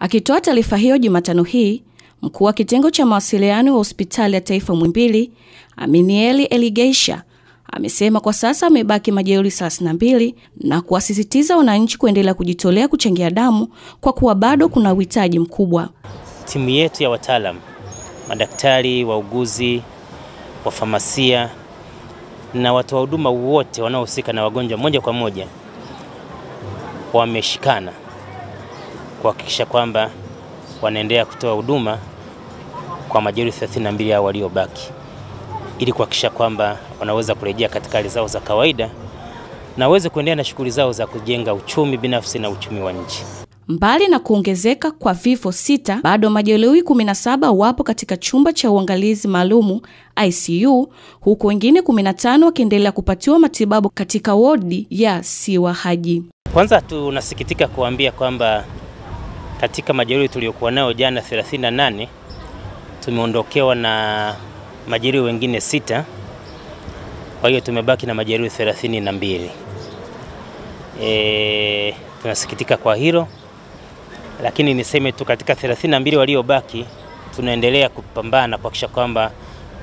Akitoa taarifa hiyo Jumatano hii, mkuu wa kitengo cha mawasiliano wa hospitali ya taifa Muhimbili, Aminieli Eligeisha, amesema kwa sasa amebaki majeruhi 32 na kuwasisitiza wananchi kuendelea kujitolea kuchangia damu kwa kuwa bado kuna uhitaji mkubwa. Timu yetu ya wataalam, madaktari, wauguzi, wafamasia na watoa huduma wote wanaohusika na wagonjwa moja kwa moja wameshikana kuhakikisha kwamba wanaendelea kutoa huduma kwa majeruhi 32 hao waliobaki ili kuhakikisha kwamba wanaweza kurejea katika hali zao za kawaida na waweze kuendelea na shughuli zao za kujenga uchumi binafsi na uchumi wa nchi. Mbali na kuongezeka kwa vifo sita, bado majeruhi 17 wapo katika chumba cha uangalizi maalumu ICU, huku wengine 15 wakiendelea kupatiwa matibabu katika wodi ya Siwa Haji. Kwanza tunasikitika kuambia kwamba katika majeruhi tuliokuwa nayo jana 38 tumeondokewa na majeruhi wengine sita, kwa hiyo tumebaki na majeruhi 32. E, tunasikitika kwa hilo, lakini niseme tu katika 32 waliobaki tunaendelea kupambana kuhakikisha kwamba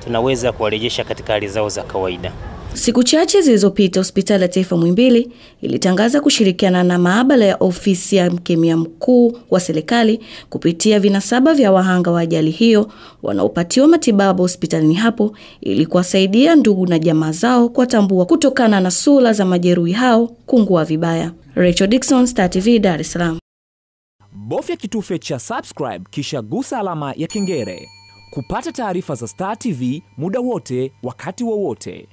tunaweza kuwarejesha katika hali zao za kawaida. Siku chache zilizopita hospitali ya taifa Muhimbili ilitangaza kushirikiana na maabara ya ofisi ya mkemia mkuu wa serikali kupitia vinasaba vya wahanga wa ajali hiyo wanaopatiwa matibabu hospitalini hapo ili kuwasaidia ndugu na jamaa zao kuwatambua kutokana na sura za majeruhi hao kuungua vibaya. Rachel Dickson, Star TV, Dar es Salaam. Bofya kitufe cha subscribe kisha gusa alama ya kengele kupata taarifa za Star TV muda wote wakati wowote.